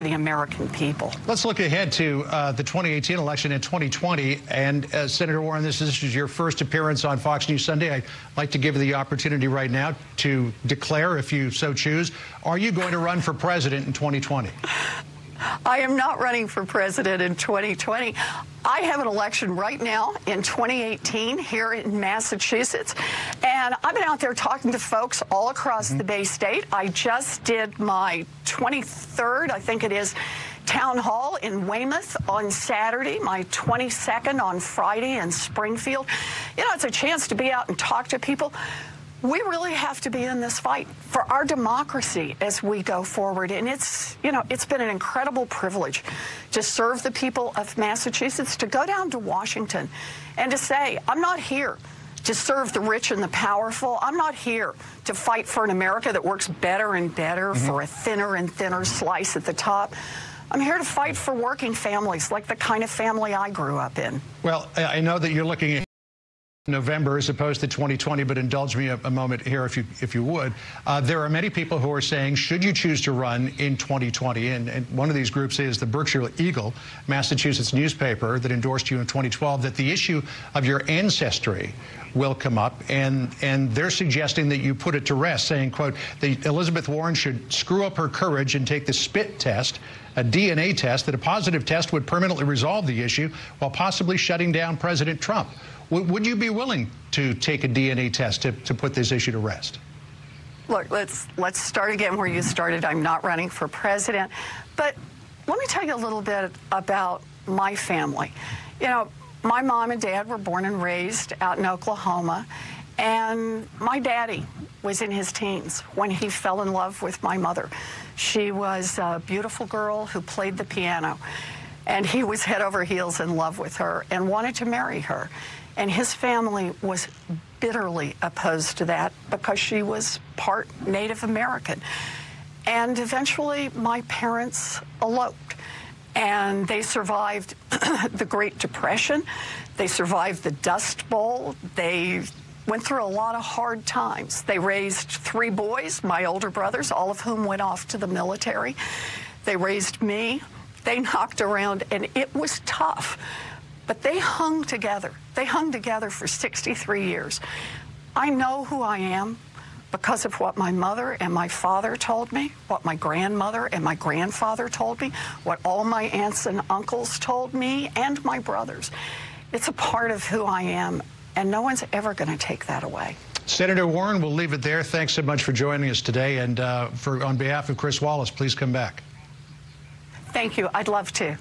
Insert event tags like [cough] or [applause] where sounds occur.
the American people. Let's look ahead to uh, the 2018 election in 2020. And uh, Senator Warren, this is, this is your first appearance on Fox News Sunday. I'd like to give you the opportunity right now to declare, if you so choose, are you going to run for president in 2020? I am not running for president in 2020. I have an election right now in 2018 here in Massachusetts. And I've been out there talking to folks all across mm -hmm. the Bay State. I just did my 23rd, I think it is, town hall in Weymouth on Saturday, my 22nd on Friday in Springfield. You know, it's a chance to be out and talk to people we really have to be in this fight for our democracy as we go forward. And it's, you know, it's been an incredible privilege to serve the people of Massachusetts, to go down to Washington and to say, I'm not here to serve the rich and the powerful. I'm not here to fight for an America that works better and better mm -hmm. for a thinner and thinner slice at the top. I'm here to fight for working families like the kind of family I grew up in. Well, I know that you're looking at November as opposed to 2020, but indulge me a, a moment here if you if you would. Uh, there are many people who are saying, should you choose to run in 2020, and, and, one of these groups is the Berkshire Eagle, Massachusetts newspaper that endorsed you in 2012, that the issue of your ancestry will come up, and and they're suggesting that you put it to rest, saying, quote, that Elizabeth Warren should screw up her courage and take the spit test, a DNA test, that a positive test would permanently resolve the issue while possibly shutting down President Trump. Would you be willing to take a DNA test to, to put this issue to rest? Look, let's let's start again where you started. I'm not running for president, but let me tell you a little bit about my family. You know, my mom and dad were born and raised out in Oklahoma, and my daddy was in his teens when he fell in love with my mother. She was a beautiful girl who played the piano, and he was head over heels in love with her and wanted to marry her. And his family was bitterly opposed to that because she was part Native American. And eventually, my parents eloped. And they survived [clears throat] the Great Depression. They survived the Dust Bowl. They went through a lot of hard times. They raised three boys, my older brothers, all of whom went off to the military. They raised me. They knocked around, and it was tough. But they hung together. They hung together for 63 years. I know who I am because of what my mother and my father told me, what my grandmother and my grandfather told me, what all my aunts and uncles told me, and my brothers. It's a part of who I am, and no one's ever going to take that away. Senator Warren, we'll leave it there. Thanks so much for joining us today. And uh, for on behalf of Chris Wallace, please come back. Thank you. I'd love to.